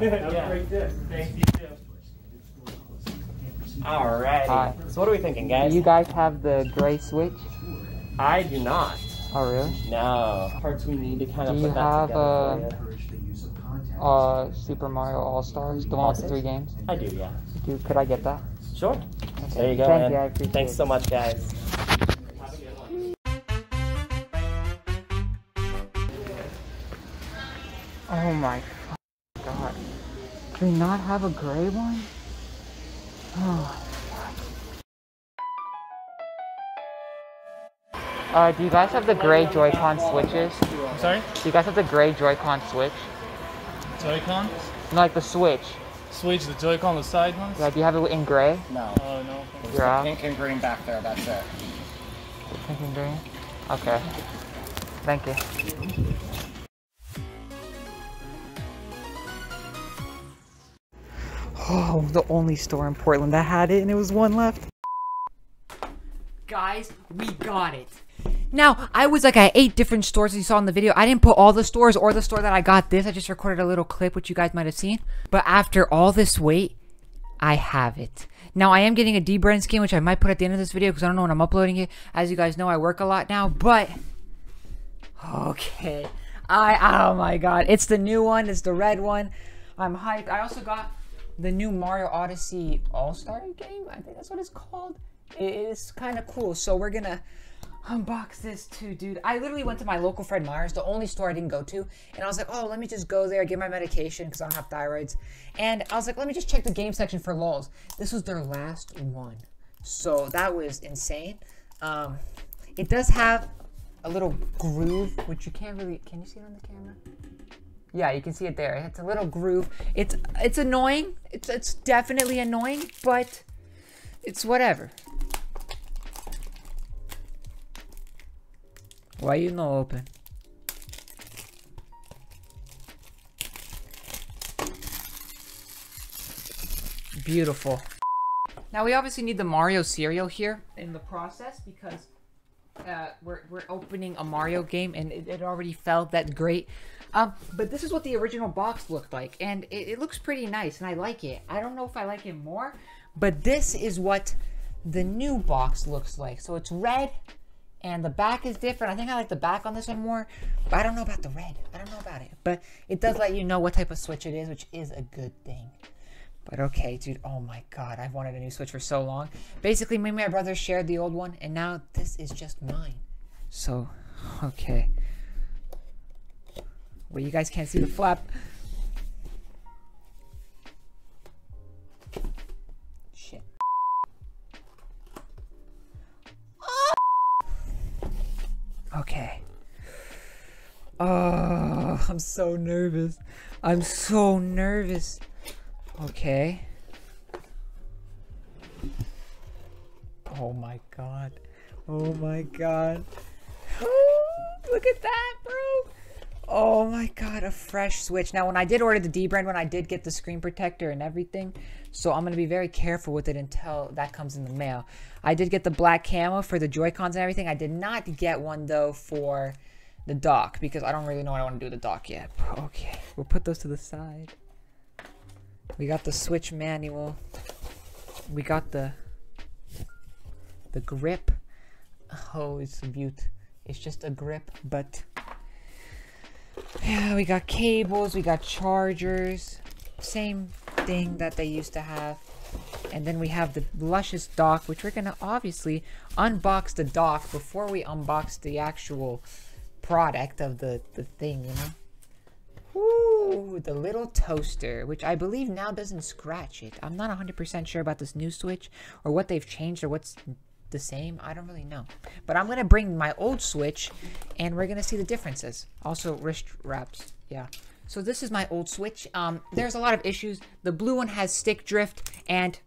Have Yeah. a great day. Thank you too. Alrighty. Hi. So what are we thinking, guys? Do you guys have the gray switch? I do not. Oh, really? No. Parts we need to kind of Do you put that have, together uh, for you. Uh, Super Mario All Stars, the one with the three games. I do, yeah. Do could I get that? Sure. There you go, Thank man. you, I appreciate Thanks it. so much, guys. Have a good one. Oh my f- god. Do we not have a gray one? Oh. Uh, do you guys have the gray Joy-Con switches? I'm sorry? Do you guys have the gray Joy-Con switch? Joy-Con? No, like the switch. Switch the Joy-Con, the side ones? Yeah, do you have it in gray? No. Oh, no. You're out. Pink and green back there, that's it. Pink and green? Okay. Thank you. Oh, the only store in Portland that had it, and it was one left. Guys, we got it. Now, I was like at eight different stores you saw in the video. I didn't put all the stores or the store that I got this. I just recorded a little clip, which you guys might have seen. But after all this wait, I have it. Now, I am getting a D-brand skin, which I might put at the end of this video because I don't know when I'm uploading it. As you guys know, I work a lot now, but... Okay. I, oh my god. It's the new one. It's the red one. I'm hyped. I also got the new Mario Odyssey All-Star game. I think that's what it's called. It is kind of cool. So we're gonna unbox this too, dude. I literally went to my local Fred Meyer's, the only store I didn't go to, and I was like, oh, let me just go there, get my medication because I don't have thyroids. And I was like, let me just check the game section for lols. This was their last one, so that was insane. Um, it does have a little groove, which you can't really. Can you see it on the camera? Yeah, you can see it there. It's a little groove. It's it's annoying. It's it's definitely annoying, but it's whatever. Why you no open? Beautiful. Now we obviously need the Mario cereal here in the process because uh, we're, we're opening a Mario game and it, it already felt that great. Um, but this is what the original box looked like and it, it looks pretty nice and I like it. I don't know if I like it more, but this is what the new box looks like. So it's red and the back is different. I think I like the back on this one more, but I don't know about the red. I don't know about it, but it does let you know what type of Switch it is, which is a good thing. But okay, dude. Oh my god, I've wanted a new Switch for so long. Basically, me and my brother shared the old one, and now this is just mine. So, okay. Well, you guys can't see the flap. Shit. Okay. Oh, I'm so nervous. I'm so nervous. Okay. Oh my god. Oh my god. Look at that, bro. Oh my god, a fresh Switch. Now, when I did order the D brand one, I did get the screen protector and everything. So I'm going to be very careful with it until that comes in the mail. I did get the black camo for the Joy-Cons and everything. I did not get one, though, for the dock because I don't really know what I want to do with the dock yet. Okay, we'll put those to the side. We got the Switch manual. We got the the grip. Oh, it's a beaut. It's just a grip, but yeah, we got cables, we got chargers, same thing that they used to have. And then we have the luscious dock, which we're gonna obviously unbox the dock before we unbox the actual product of the, the thing, you know? Ooh, the little toaster, which I believe now doesn't scratch it. I'm not 100% sure about this new Switch or what they've changed or what's the same. I don't really know. But I'm going to bring my old Switch and we're to see the differences. Also, wrist wraps. Yeah. So this is my old Switch. Um, there's a lot of issues. The blue one has stick drift and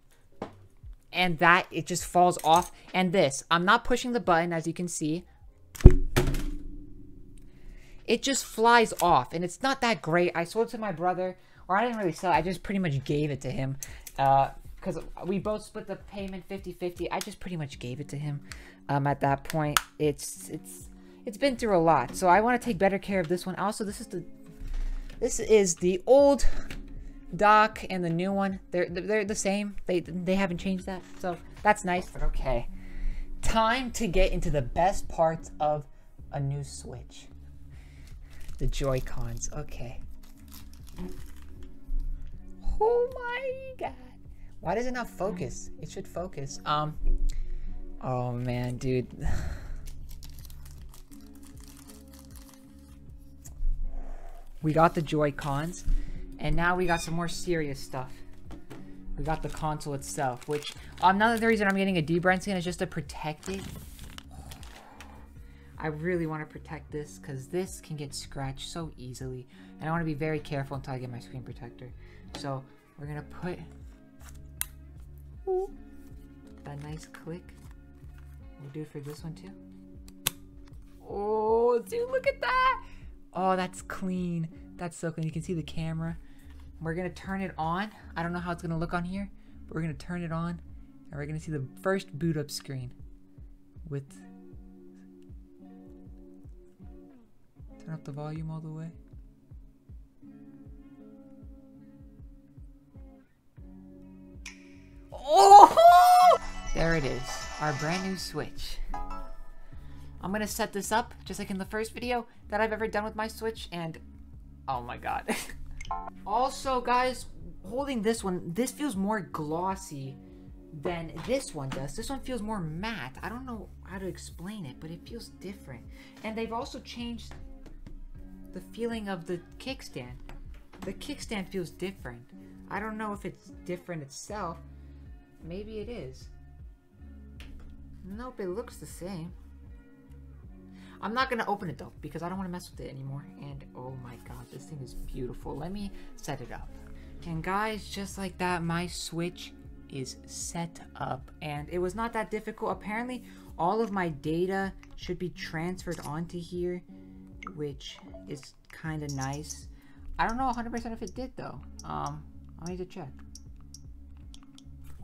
and that it just falls off. And this, I'm not pushing the button as you can see it just flies off and it's not that great i sold it to my brother or i didn't really sell it i just pretty much gave it to him because we both split the payment 50-50 i just pretty much gave it to him um, at that point it's it's it's been through a lot so i want to take better care of this one also this is the this is the old dock and the new one, they're they're the same. They they haven't changed that, so that's nice. But okay, time to get into the best parts of a new Switch. The Joy Cons. Okay. Oh my god. Why does it not focus? It should focus. Um. Oh man, dude. We got the Joy Cons, and now we got some more serious stuff. We got the console itself, which um, another reason I'm getting a Dbrand skin is just to protect it. I really want to protect this because this can get scratched so easily, and I want to be very careful until I get my screen protector. So we're gonna put that nice click. We'll do it for this one too. Oh, dude, look at that! Oh, that's clean. That's so clean. You can see the camera. We're gonna turn it on. I don't know how it's gonna look on here, but we're gonna turn it on, and we're gonna see the first boot up screen with. Turn up the volume all the way. Oh! There it is, our brand new Switch. I'm gonna set this up just like in the first video that I've ever done with my Switch, and oh my god. also, guys, holding this one, this feels more glossy than this one does. This one feels more matte. I don't know how to explain it, but it feels different. And they've also changed the feeling of the kickstand. The kickstand feels different. I don't know if it's different itself. Maybe it is. Nope, it looks the same. I'm not gonna open it though because I don't want to mess with it anymore. And oh my god, this thing is beautiful. Let me set it up. And guys, just like that, my Switch is set up. And it was not that difficult. Apparently, all of my data should be transferred onto here, which is kind of nice. I don't know 100% if it did though. Um, I need to check.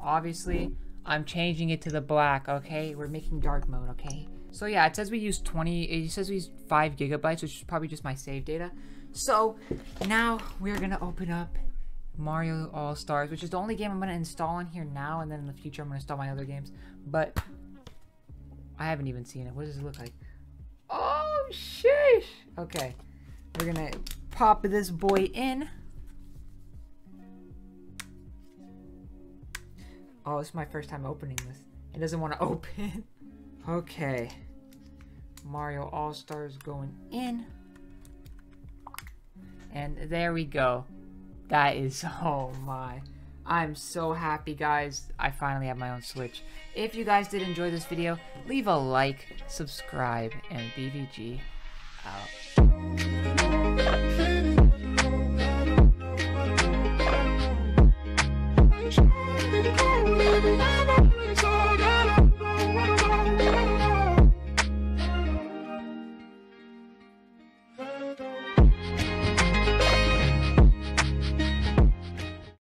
Obviously, I'm changing it to the black, okay? We're making dark mode, okay? So yeah, it says we use 20, it says we use 5 gigabytes, which is probably just my save data. So now we're going to open up Mario All-Stars, which is the only game I'm going to install on here now, and then in the future I'm going to install my other games. But I haven't even seen it. What does it look like? Oh, sheesh! Okay, we're going to pop this boy in. Oh, is my first time opening this. It doesn't want to open. Okay. Mario All-Stars going in. And there we go. That is, oh my. I'm so happy, guys. I finally have my own Switch. If you guys did enjoy this video, leave a like, subscribe, and BVG out.